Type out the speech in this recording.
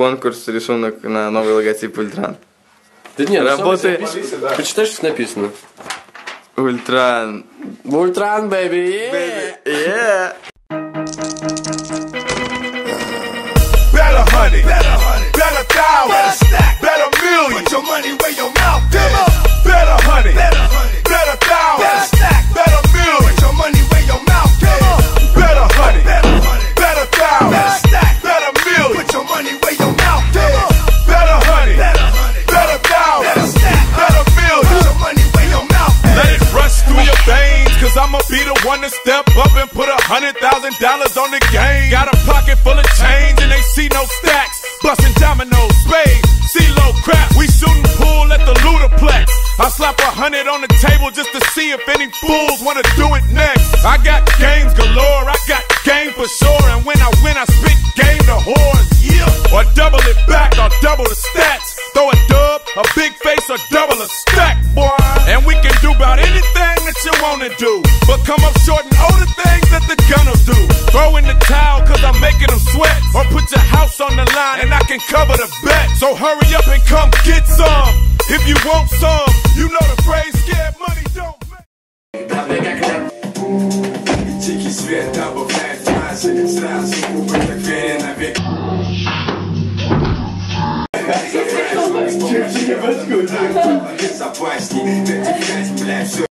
конкурс, рисунок на новый логотип Ультран. Да нет, Работай. Работай. Почитаешь, что написано? Ультран. Ультран, бэби! Yeah. Better honey, better honey, better thousand, better million. Put your money where your one to step up and put a hundred thousand dollars on the game. Got a pocket full of change and they see no stacks. Busting dominoes, spades, CeeLo crap. We shooting pool at the Ludaplex. I slap a hundred on the table just to see if any fools wanna do it next. I got games galore, I got game for sure. And when I win, I spit game to whores. Yeah. Or double it back, or double the stats. Throw a dub, a big face, or double a stack, boy. And we can do about anything that you wanna do. But come up short and all the things that the gun'll do. Throw in the towel, cause I'm making them sweat. Or put your house on the line and I can cover the bet. So hurry up and come get some. If you want some, you know the phrase scared money don't make. Чертики, подскочили. Собачки, да тебя блядь,